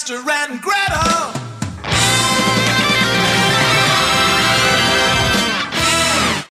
Esther and Gretel.